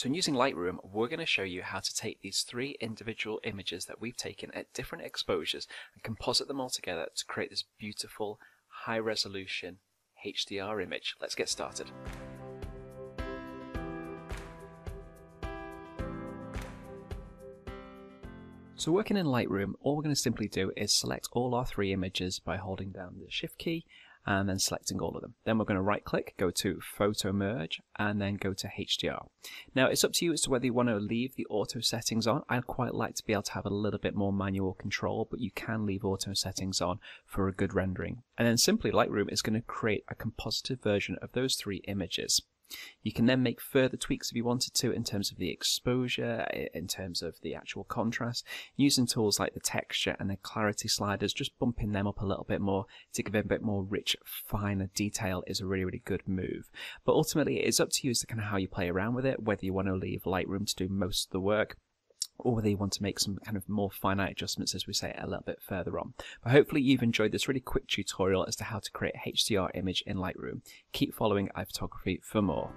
So in using Lightroom, we're going to show you how to take these three individual images that we've taken at different exposures and composite them all together to create this beautiful high resolution HDR image. Let's get started. So working in Lightroom, all we're going to simply do is select all our three images by holding down the Shift key Um, and then selecting all of them. Then we're going to right click, go to Photo Merge, and then go to HDR. Now it's up to you as to whether you want to leave the auto settings on. I'd quite like to be able to have a little bit more manual control, but you can leave auto settings on for a good rendering. And then simply Lightroom is going to create a composited version of those three images. You can then make further tweaks if you wanted to in terms of the exposure, in terms of the actual contrast, using tools like the texture and the clarity sliders, just bumping them up a little bit more to give it a bit more rich, finer detail is a really, really good move. But ultimately, it's up to you as to kind of how you play around with it, whether you want to leave Lightroom to do most of the work or whether you want to make some kind of more finite adjustments as we say a little bit further on. But hopefully you've enjoyed this really quick tutorial as to how to create HDR image in Lightroom. Keep following iPhotography for more.